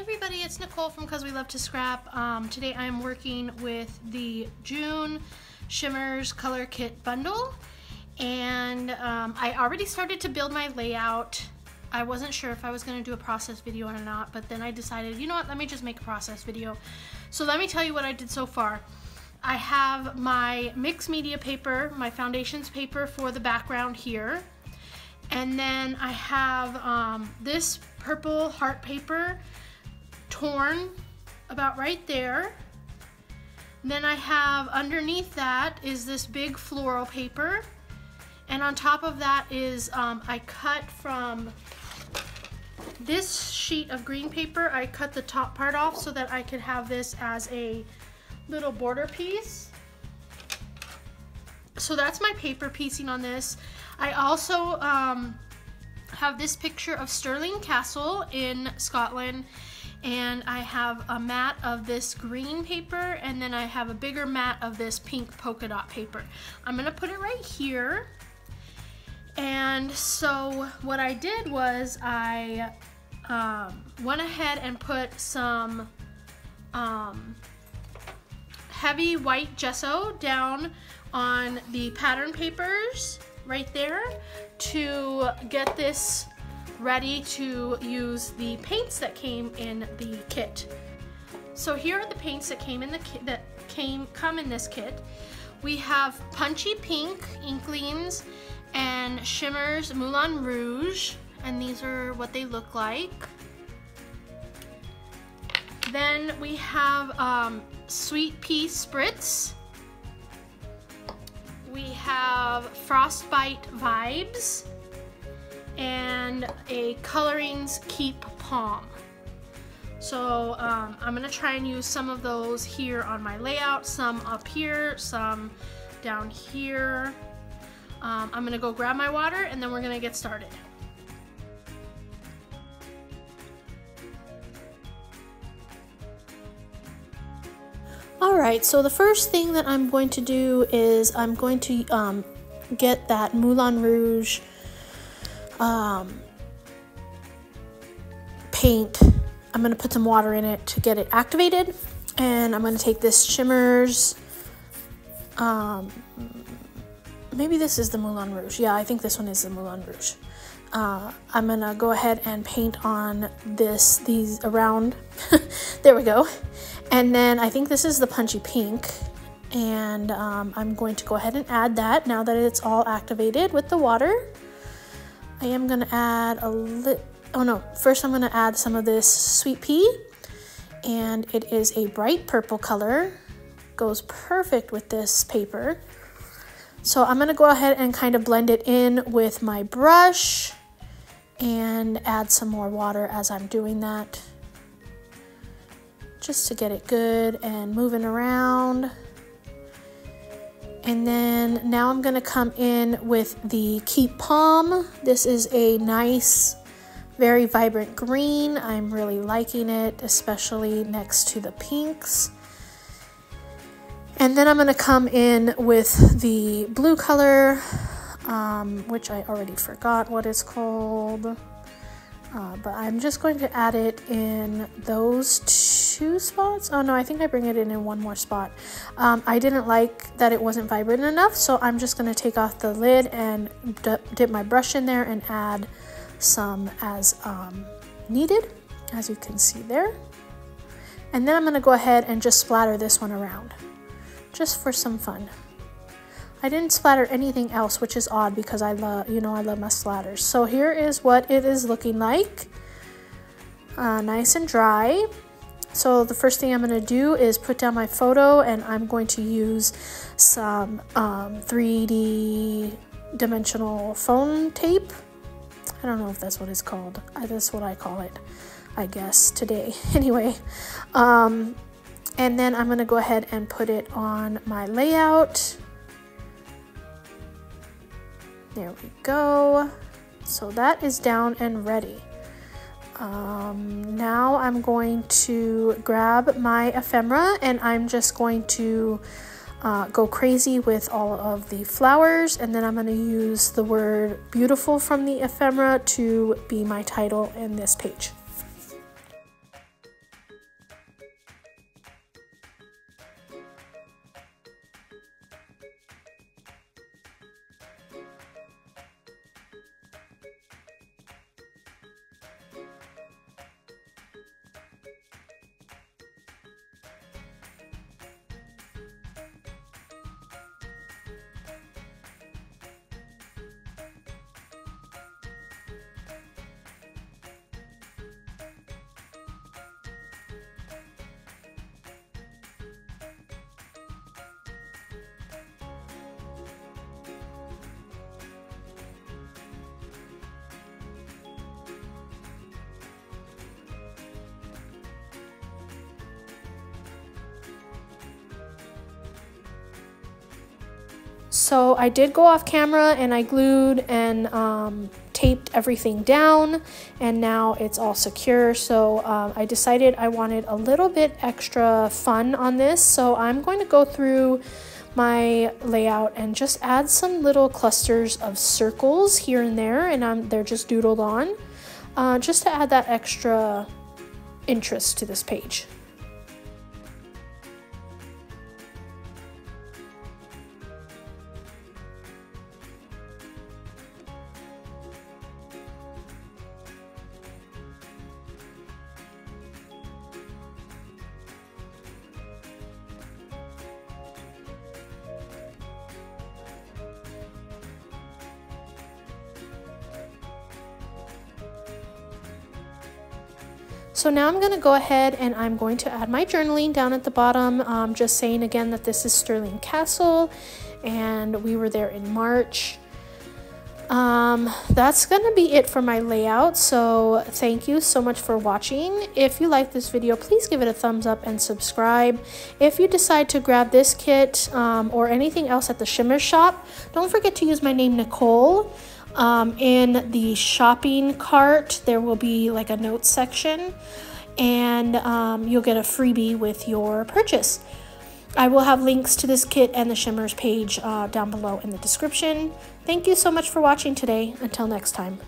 Everybody, it's Nicole from Cuz We Love to Scrap. Um, today I'm working with the June Shimmerz Color Kit Bundle and um, I already started to build my layout. I wasn't sure if I was going to do a process video or not, but then I decided, you know what, let me just make a process video. So let me tell you what I did so far. I have my mixed media paper, my foundations paper for the background here. And then I have um, this purple heart paper torn about right there. Then I have underneath that is this big floral paper. And on top of that is um, I cut from this sheet of green paper, I cut the top part off so that I could have this as a little border piece. So that's my paper piecing on this. I also um, have this picture of Stirling Castle in Scotland and I have a mat of this green paper and then I have a bigger mat of this pink polka dot paper. I'm gonna put it right here and so what I did was I um, went ahead and put some um, heavy white gesso down on the pattern papers right there to get this ready to use the paints that came in the kit. So here are the paints that came in the kit that came come in this kit. We have Punchy Pink Inklingz and Shimmerz Moulin Rouge, and these are what they look like. Then we have um, Sweet Pea Spritz. We have Frostbite Vibez and a Colorings Keep Palm. So um, I'm gonna try and use some of those here on my layout, some up here, some down here. Um, I'm gonna go grab my water and then we're gonna get started. Alright, so the first thing that I'm going to do is I'm going to um, get that Moulin Rouge um, paint. I'm going to put some water in it to get it activated. And I'm going to take this Shimmerz. Um, maybe this is the Moulin Rouge. Yeah, I think this one is the Moulin Rouge. Uh, I'm to go ahead and paint on this, these around. there we go. And then I think this is the Punchy Pink. And um, I'm going to go ahead and add that now that it's all activated with the water. I am going to add a lit. Oh no, first I'm going to add some of this sweet pea. And it is a bright purple color. Goes perfect with this paper. So I'm going to go ahead and kind of blend it in with my brush and add some more water as I'm doing that. Just to get it good and moving around. And then now I'm gonna come in with the Keep Palm. This is a nice, very vibrant green. I'm really liking it, especially next to the pinks. And then I'm gonna come in with the blue color, um, which I already forgot what it's called. Uh, but I'm just going to add it in those two spots. Oh no, I think I bring it in in one more spot. Um, I didn't like that it wasn't vibrant enough, so I'm just going to take off the lid and dip my brush in there and add some as um, needed, as you can see there. And then I'm going to go ahead and just splatter this one around, just for some fun. I didn't splatter anything else, which is odd because I love, you know, I love my splatters. So here is what it is looking like. Uh, nice and dry. So the first thing I'm going to do is put down my photo and I'm going to use some um, 3D dimensional phone tape. I don't know if that's what it's called. That's what I call it, I guess, today. Anyway, um, and then I'm going to go ahead and put it on my layout. There we go. So that is down and ready. Um, now I'm going to grab my ephemera and I'm just going to uh, go crazy with all of the flowers and then I'm going to use the word beautiful from the ephemera to be my title in this page. So I did go off camera and I glued and um, taped everything down and now it's all secure. So um, I decided I wanted a little bit extra fun on this. So I'm going to go through my layout and just add some little clusters of circles here and there and I'm, they're just doodled on uh, just to add that extra interest to this page. So now I'm going to go ahead and I'm going to add my journaling down at the bottom. Um, just saying again that this is Stirling Castle and we were there in March. Um, that's going to be it for my layout. So thank you so much for watching. If you like this video, please give it a thumbs up and subscribe. If you decide to grab this kit um, or anything else at the Shimmer Shop, don't forget to use my name Nicole. Um, in the shopping cart, there will be like a notes section, and um, you'll get a freebie with your purchase. I will have links to this kit and the Shimmerz page uh, down below in the description. Thank you so much for watching today. Until next time.